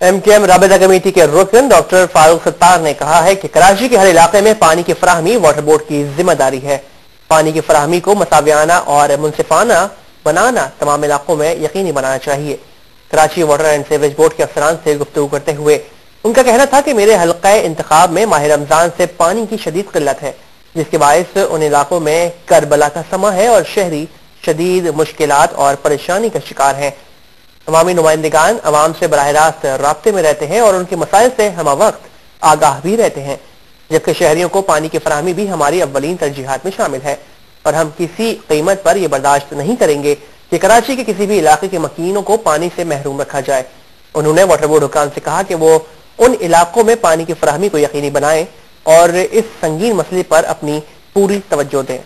M के M committee के रुकन, डॉक्टर फारूक सत्तार ने कहा है कि कराची के हर इलाके में पानी की फराहमी वाटर बोर्ड की ज़िम्मेदारी है। पानी की फराहमी को मसावियाना और मुनसिफाना बनाना तमाम इलाकों में यकीनी बनाना चाहिए। Karachi water and sewerage board के अफसरान से गुफ्तु करते हुए उनका कहना था कि मेरे हल्का इंतखाब में माह रमज़ान से पानी की शदीद किल्लत है, जिसके बायस उन इलाकों में करबला का समा है और शहरी शदीद मुश्किल और परेशानी का शिकार हैं। अवामी नुमाइंदगान अवाम से बरह रास्त रबते में रहते हैं और उनके मसाइल से हम वक्त आगाह भी रहते हैं, जबकि शहरियों को पानी की फरहमी भी हमारी अव्वलीन तरजीहत में शामिल है। और हम किसी कीमत पर यह बर्दाश्त नहीं करेंगे कि कराची के किसी भी इलाके के मकीनों को पानी से महरूम रखा जाए। उन्होंने वाटर बोर्ड हुकाम से कहा कि वो उन इलाकों में पानी की फरहमी को यकीनी बनाएँ और इस संगीन मसले पर अपनी पूरी तवज्जो दें।